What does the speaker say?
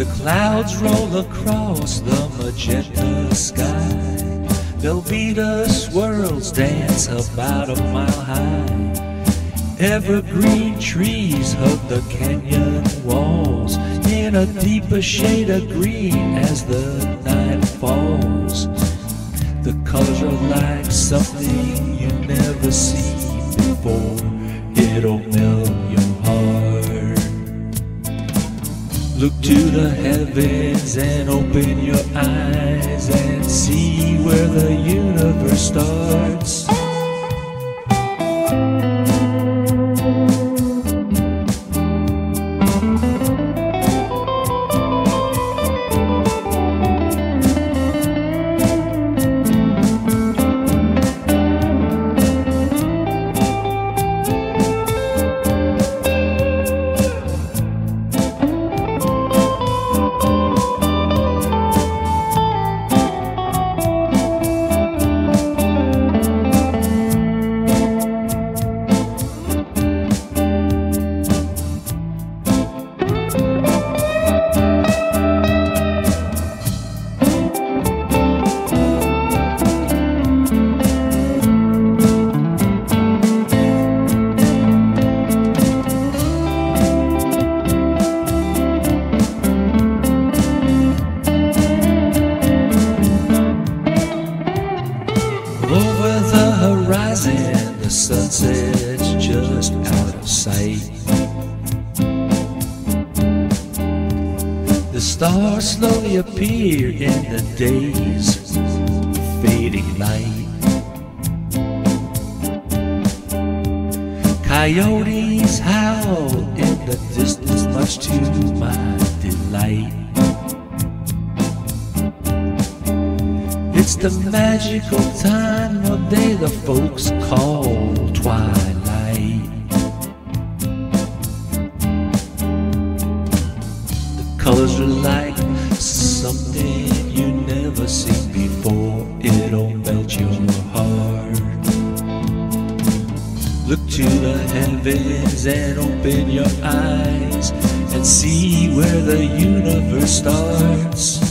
The clouds roll across the magenta sky. Us world's dance about a mile high. Evergreen trees hug the canyon walls in a deeper shade of green as the night falls. The colors are like something you never seen before. It'll melt Look to the heavens and open your eyes and see where the universe starts. The stars slowly appear in the day's fading light. Coyotes howl in the distance, much to my delight. It's the magical time of day the folks call twilight. To the heavens and open your eyes and see where the universe starts.